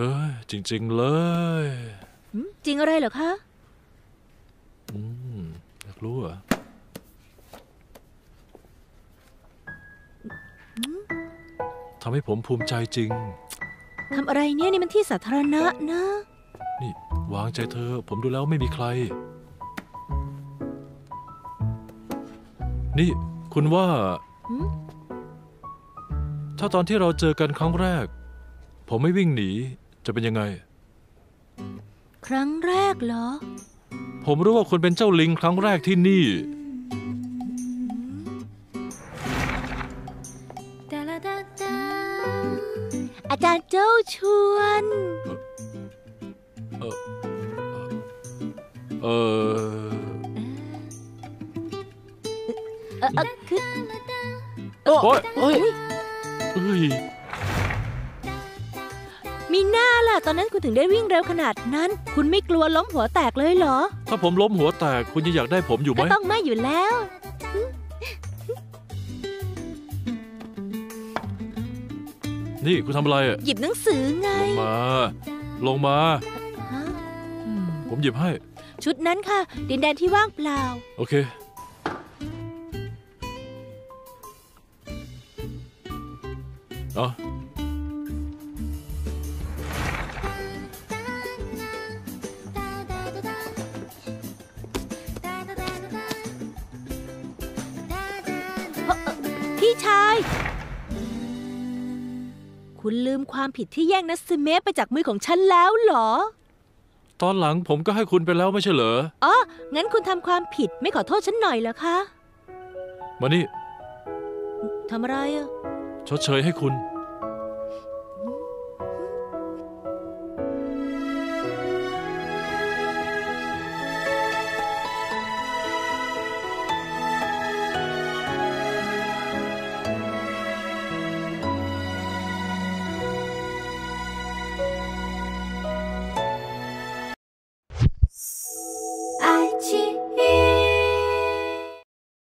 ฮ้ยจริง ๆเลยหืมจริงอะไรเหรอคะอืมอยากรู้เหรอทำให้ผมภูมิใจจริง ทำอะไรเนี่ยนี่มันที่สาธารณะนะ นี่วางใจเธอ ผมดูแล้วไม่มีใคร นี่ คุณว่า หืม ถ้าตอนที่เราเจอกันครั้งแรก ผมไม่วิ่งหนี จะเป็นยังไง ครั้งแรกเหรอ ผมรู้ว่าคุณเป็นเจ้าลิงครั้งแรกที่นี่อาจารย์เจ้าชวน เออเออเออคือ โอ๊ยเฮ้ยเอ้ย มีหน้าล่ะ ตอนนั้นคุณถึงได้วิ่งเร็วขนาดนั้น คุณไม่กลัวล้มหัวแตกเลยเหรอ ถ้าผมล้มหัวแตกคุณยังอยากได้ผมอยู่ไหมก็ต้องไม่อยู่แล้ว นี่คุณทำอะไรอะหยิบหนังสือไง ลงมา ลงมาฮะผมหยิบให้ ชุดนั้นค่ะ ดินแดนที่ว่างเปล่า โอเคเอ พี่ชาย คุณลืมความผิดที่แย่งนัสเมะไปจากมือของฉันแล้วเหรอ ตอนหลังผมก็ให้คุณไปแล้วไม่ใช่เหรอ อ๋อ งั้นคุณทำความผิดไม่ขอโทษฉันหน่อยเหรอคะ มานี่ทำอะไรอะชดเชยให้คุณ